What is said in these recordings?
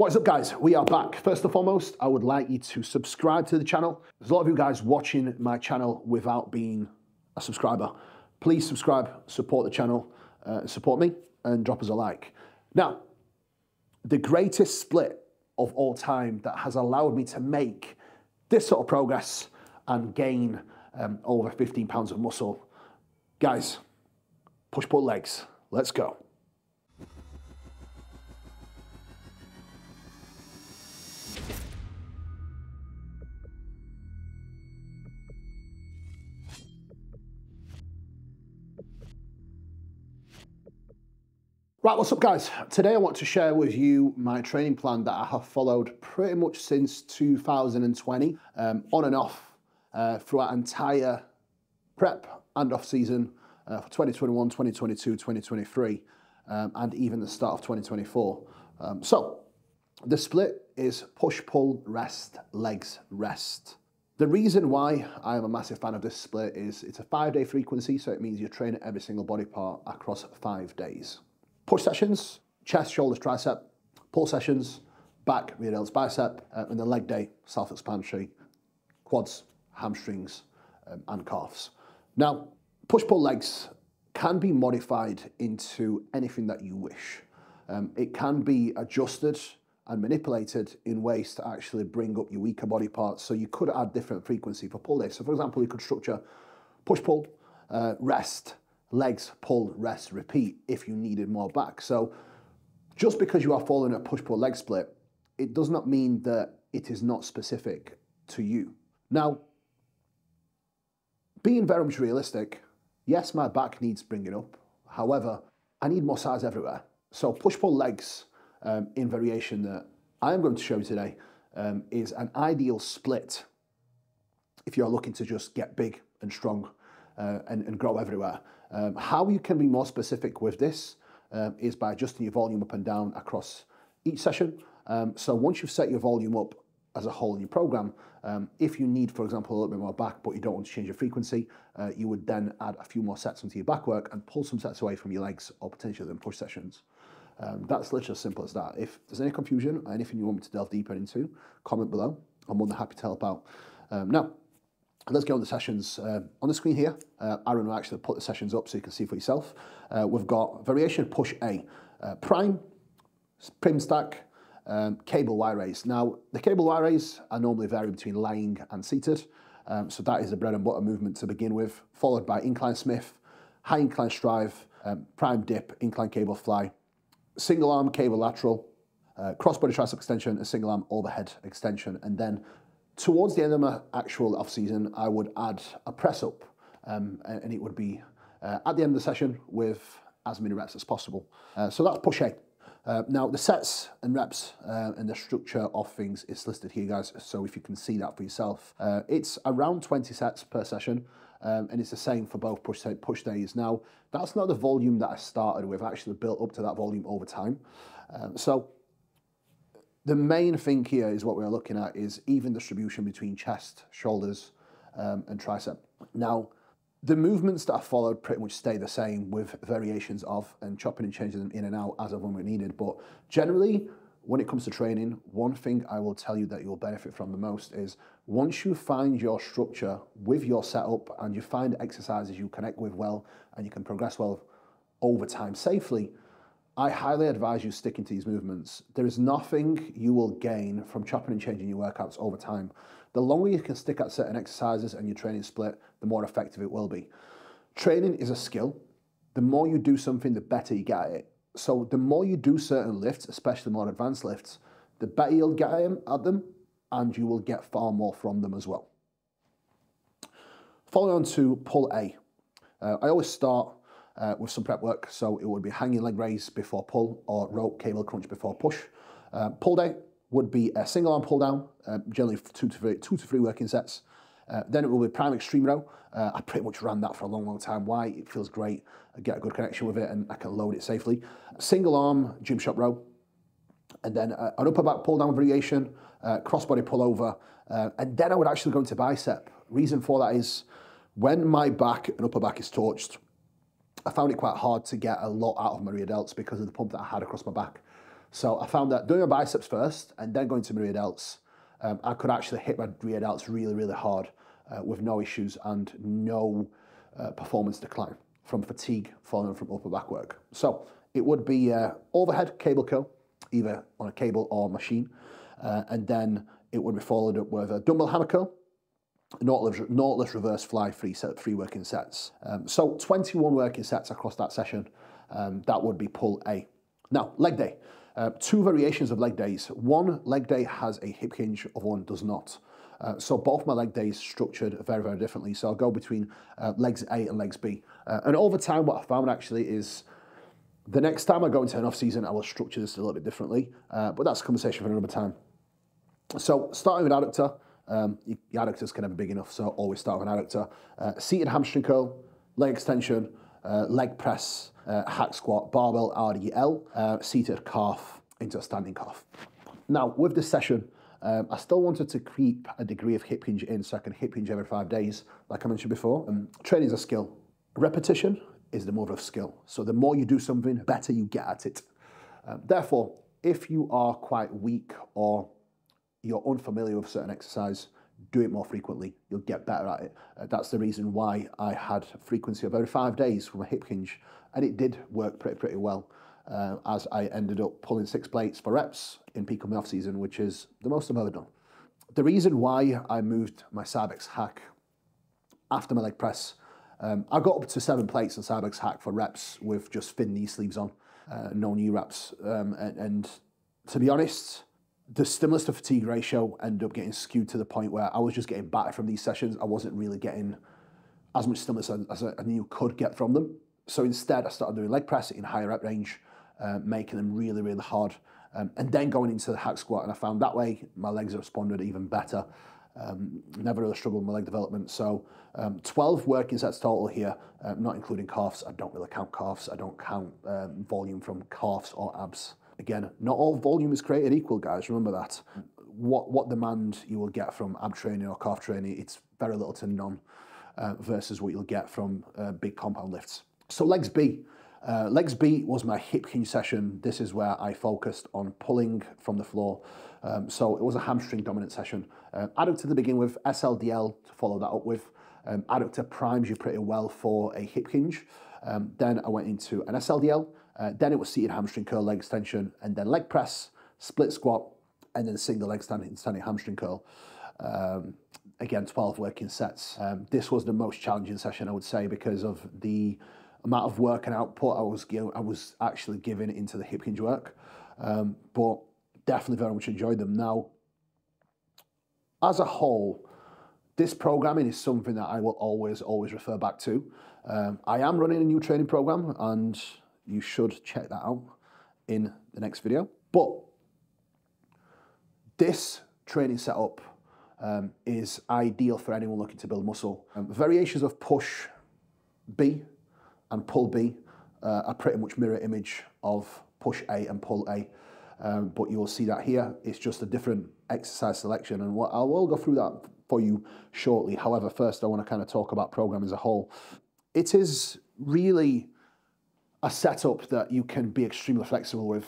What is up guys? We are back. First and foremost, I would like you to subscribe to the channel. There's a lot of you guys watching my channel without being a subscriber. Please subscribe, support the channel, uh, support me, and drop us a like. Now, the greatest split of all time that has allowed me to make this sort of progress and gain um, over 15 pounds of muscle. Guys, push pull legs. Let's go. Right, what's up guys? Today I want to share with you my training plan that I have followed pretty much since 2020, um, on and off, uh, throughout entire prep and off season uh, for 2021, 2022, 2023, um, and even the start of 2024. Um, so, the split is push, pull, rest, legs, rest. The reason why I am a massive fan of this split is it's a five day frequency, so it means you're training every single body part across five days. Push sessions, chest, shoulders, tricep. Pull sessions, back, rear delts, bicep. Uh, and then leg day, self-explanatory, quads, hamstrings, um, and calves. Now, push-pull legs can be modified into anything that you wish. Um, it can be adjusted and manipulated in ways to actually bring up your weaker body parts. So you could add different frequency for pull days. So for example, you could structure push-pull, uh, rest, legs, pull, rest, repeat if you needed more back. So just because you are following a push-pull leg split, it does not mean that it is not specific to you. Now, being very much realistic, yes, my back needs bringing up. However, I need more size everywhere. So push-pull legs um, in variation that I am going to show you today um, is an ideal split if you're looking to just get big and strong uh, and, and grow everywhere. Um, how you can be more specific with this um, is by adjusting your volume up and down across each session. Um, so once you've set your volume up as a whole in your program, um, if you need, for example, a little bit more back, but you don't want to change your frequency, uh, you would then add a few more sets onto your back work and pull some sets away from your legs or potentially then push sessions. Um, that's literally as simple as that. If there's any confusion or anything you want me to delve deeper into, comment below. I'm more than happy to help out. Um, now, Let's go on the sessions. Uh, on the screen here, uh, Aaron will actually put the sessions up so you can see for yourself. Uh, we've got variation push A, uh, prime, prim stack, um, cable Y raise. Now, the cable Y raise are normally vary between lying and seated. Um, so that is the bread and butter movement to begin with, followed by incline Smith, high incline strive, um, prime dip, incline cable fly, single arm cable lateral, uh, crossbody tricep extension, a single arm overhead extension, and then Towards the end of my actual off season, I would add a press up, um, and it would be uh, at the end of the session with as many reps as possible. Uh, so that's push A. Uh, now the sets and reps uh, and the structure of things is listed here guys, so if you can see that for yourself. Uh, it's around 20 sets per session, um, and it's the same for both push, push days. Now, that's not the volume that I started with, I actually built up to that volume over time. Um, so the main thing here is what we're looking at is even distribution between chest, shoulders, um, and tricep. Now, the movements that I followed pretty much stay the same with variations of and chopping and changing them in and out as of when we're needed. But generally, when it comes to training, one thing I will tell you that you'll benefit from the most is once you find your structure with your setup and you find exercises you connect with well and you can progress well over time safely, I highly advise you sticking to these movements. There is nothing you will gain from chopping and changing your workouts over time. The longer you can stick at certain exercises and your training split, the more effective it will be. Training is a skill. The more you do something, the better you get at it. So the more you do certain lifts, especially more advanced lifts, the better you'll get at them and you will get far more from them as well. Following on to pull A. Uh, I always start uh, with some prep work. So it would be hanging leg raise before pull or rope cable crunch before push. Uh, pull day would be a single arm pull down, uh, generally two to, three, two to three working sets. Uh, then it will be prime extreme row. Uh, I pretty much ran that for a long, long time. Why? It feels great. I get a good connection with it and I can load it safely. Single arm gym shop row. And then uh, an upper back pull down variation, crossbody pull over. and then I would actually go into bicep. Reason for that is when my back and upper back is torched, I found it quite hard to get a lot out of my rear delts because of the pump that I had across my back. So I found that doing my biceps first and then going to my rear delts, um, I could actually hit my rear delts really, really hard uh, with no issues and no uh, performance decline from fatigue following from upper back work. So it would be uh, overhead cable curl, either on a cable or machine, uh, and then it would be followed up with a dumbbell hammer curl, Nautilus, Nautilus reverse fly three set three working sets. Um, so 21 working sets across that session. Um, that would be pull A. Now leg day. Uh, two variations of leg days. One leg day has a hip hinge, other one does not. Uh, so both my leg days structured very, very differently. So I'll go between uh, legs A and legs B. Uh, and over time, what I found actually is the next time I go into an off season, I will structure this a little bit differently. Uh, but that's a conversation for another time. So starting with adductor, um, your can never be big enough, so always start with an adductor. Uh, seated hamstring curl, leg extension, uh, leg press, uh, hack squat, barbell RDL, uh, seated calf into a standing calf. Now, with this session, um, I still wanted to keep a degree of hip hinge in so I can hip hinge every five days, like I mentioned before. Um, training is a skill. Repetition is the mother of skill. So the more you do something, the better you get at it. Um, therefore, if you are quite weak or you're unfamiliar with certain exercise, do it more frequently. You'll get better at it. Uh, that's the reason why I had frequency of every five days from a hip hinge, and it did work pretty pretty well. Uh, as I ended up pulling six plates for reps in peak of my off season, which is the most I've ever done. The reason why I moved my Cybex hack after my leg press, um, I got up to seven plates on Cybex hack for reps with just thin knee sleeves on, uh, no knee wraps, um, and, and to be honest, the stimulus to fatigue ratio ended up getting skewed to the point where I was just getting battered from these sessions. I wasn't really getting as much stimulus as, I knew could get from them. So instead, I started doing leg press in higher rep range, uh, making them really, really hard, um, and then going into the hack squat. And I found that way my legs responded even better. Um, never really struggled with my leg development. So um, 12 working sets total here, uh, not including calves. I don't really count calves. I don't count um, volume from calves or abs. Again, not all volume is created equal, guys. Remember that. What what demand you will get from ab training or calf training, it's very little to none uh, versus what you'll get from uh, big compound lifts. So legs B. Uh, legs B was my hip hinge session. This is where I focused on pulling from the floor. Um, so it was a hamstring dominant session. Uh, adductor to begin with, SLDL to follow that up with. Um, adductor primes you pretty well for a hip hinge. Um, then I went into an SLDL. Uh, then it was seated hamstring curl, leg extension, and then leg press, split squat, and then single leg standing, standing hamstring curl. Um, again, 12 working sets. Um, this was the most challenging session, I would say, because of the amount of work and output I was I was actually giving into the hip hinge work. Um, but definitely very much enjoyed them. Now, as a whole, this programming is something that I will always, always refer back to. Um, I am running a new training program and you should check that out in the next video. But this training setup um, is ideal for anyone looking to build muscle. Um, variations of push B and pull B uh, are pretty much mirror image of push A and pull A. Um, but you'll see that here. It's just a different exercise selection, and what I will go through that for you shortly. However, first I want to kind of talk about program as a whole. It is really a setup that you can be extremely flexible with.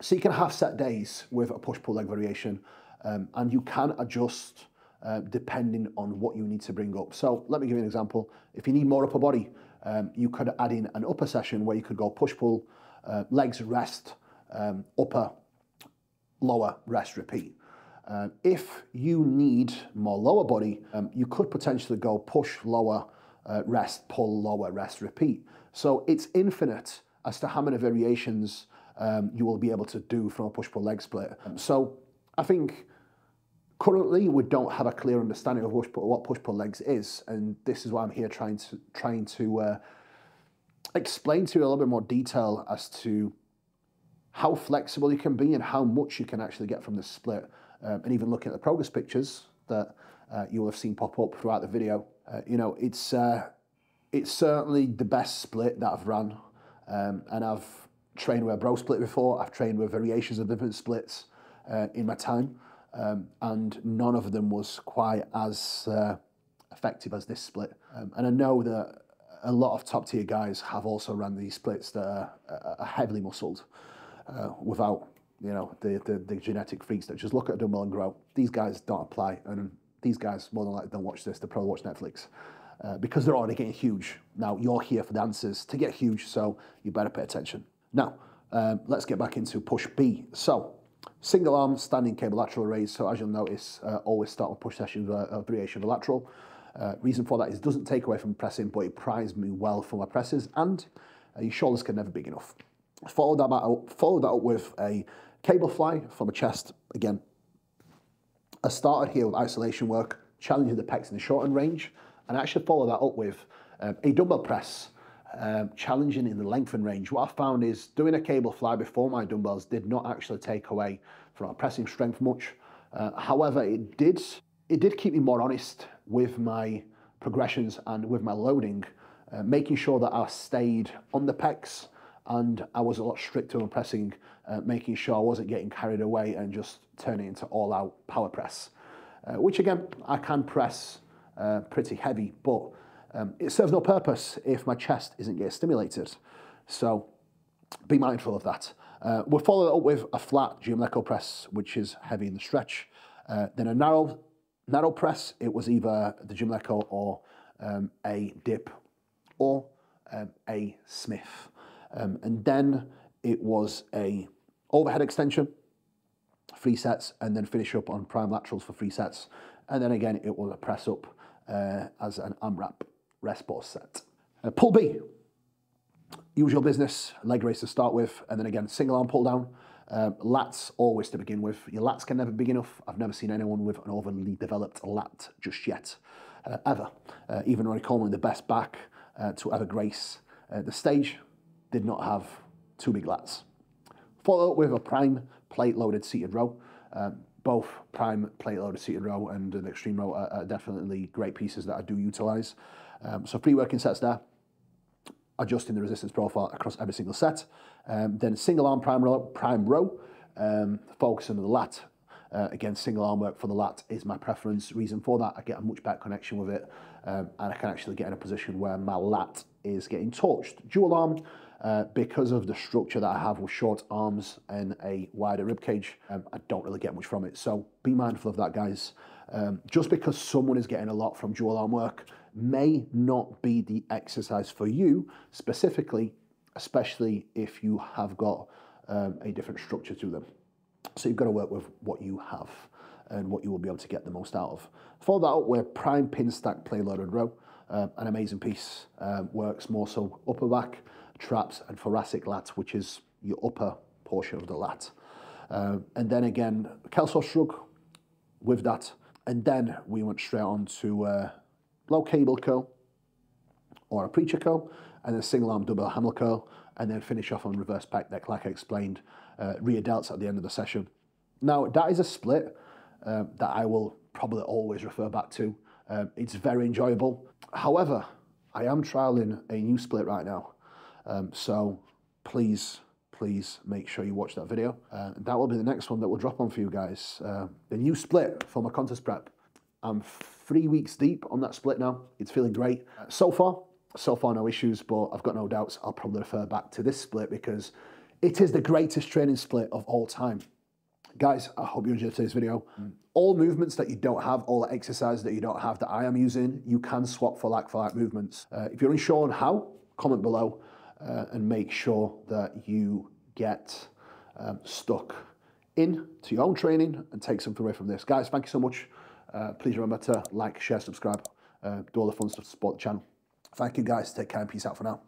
So you can have set days with a push-pull leg variation um, and you can adjust uh, depending on what you need to bring up. So let me give you an example. If you need more upper body, um, you could add in an upper session where you could go push-pull, uh, legs rest, um, upper, lower, rest, repeat. Uh, if you need more lower body, um, you could potentially go push, lower, uh, rest, pull, lower, rest, repeat. So it's infinite as to how many variations um, you will be able to do from a push-pull leg split. So I think currently we don't have a clear understanding of what push-pull legs is, and this is why I'm here trying to trying to uh, explain to you a little bit more detail as to how flexible you can be and how much you can actually get from the split, um, and even looking at the progress pictures that uh, you will have seen pop up throughout the video. Uh, you know, it's uh, it's certainly the best split that I've run. Um, and I've trained with a bro split before. I've trained with variations of different splits uh, in my time. Um, and none of them was quite as uh, effective as this split. Um, and I know that a lot of top tier guys have also run these splits that are, are heavily muscled. uh, without you know the, the, the genetic freaks that just look at a dumbbell and grow. These guys don't apply, and these guys more than likely don't watch this. They probably watch Netflix. Uh, because they're already getting huge. Now, you're here for the answers to get huge, so you better pay attention. Now, um, let's get back into push B. So, single arm standing cable lateral raise. So, as you'll notice, uh, always start with push sessions with a, variation of lateral. Uh, reason for that is it doesn't take away from pressing, but it primes me well for my presses, and uh, your shoulders can never be big enough. Follow that up, follow that up with a cable fly from a chest. Again, I started here with isolation work, challenging the pecs in the short end range, and I actually follow that up with um, a dumbbell press, um, challenging in the length and range. What I found is doing a cable fly before my dumbbells did not actually take away from my pressing strength much. Uh, however, it did, it did keep me more honest with my progressions and with my loading, uh, making sure that I stayed on the pecs and I was a lot stricter on pressing, uh, making sure I wasn't getting carried away and just turning into all out power press. Uh, which again, I can press uh, pretty heavy, but um, it serves no purpose if my chest isn't getting stimulated. So be mindful of that. Uh, we'll follow it up with a flat Giamlecco press, which is heavy in the stretch. Uh, then a narrow narrow press, it was either the Giamlecco or um, a dip or um, a Smith. Um, and then it was a overhead extension, three sets, and then finish up on prime laterals for three sets. And then again, it was a press up uh, as an AMRAP rest pause set. Uh, pull B, usual business, leg raise to start with, and then again, single arm pull down. Um, lats always to begin with. Your lats can never be big enough. I've never seen anyone with an overly developed lat just yet, uh, ever. Uh, even Ronnie Coleman, the best back uh, to ever grace uh, the stage, did not have too big lats. Follow up with a prime plate loaded seated row. Um, both prime plate loaded seated row and an extreme row are, are definitely great pieces that I do utilize. Um, so three working sets there, adjusting the resistance profile across every single set. Um, then single arm prime row, prime row um, focusing on the lat. Uh, again, single arm work for the lat is my preference. Reason for that, I get a much better connection with it, um, and I can actually get in a position where my lat is getting torched. Dual arm, uh, because of the structure that I have with short arms and a wider rib cage, um, I don't really get much from it. So be mindful of that, guys. Um, just because someone is getting a lot from dual arm work may not be the exercise for you specifically, especially if you have got um, a different structure to them. So you've got to work with what you have and what you will be able to get the most out of. Follow that up with prime pin stack play loaded row. Uh, an amazing piece, um, works more so upper back, traps and thoracic lats, which is your upper portion of the lat. Uh, and then again, Kelso shrug with that. And then we went straight on to uh, low cable curl or a preacher curl, and then single arm double hammer curl, and then finish off on reverse pec deck, like I explained, uh, rear delts at the end of the session. Now, that is a split uh, that I will probably always refer back to. Um, it's very enjoyable. However, I am trialing a new split right now. Um, so please, please make sure you watch that video. Uh, that will be the next one that will drop on for you guys. Uh, the new split for my contest prep. I'm three weeks deep on that split now. It's feeling great. Uh, so far, so far no issues, but I've got no doubts I'll probably refer back to this split because it is the greatest training split of all time. Guys, I hope you enjoyed today's video. Mm. All movements that you don't have, all the exercises that you don't have that I am using, you can swap for like for like movements. Uh, if you're unsure on how, comment below uh, and make sure that you get um, stuck in to your own training and take something away from this. Guys, thank you so much. Uh, please remember to like, share, subscribe, uh, do all the fun stuff to support the channel. Thank you guys. Take care and peace out for now.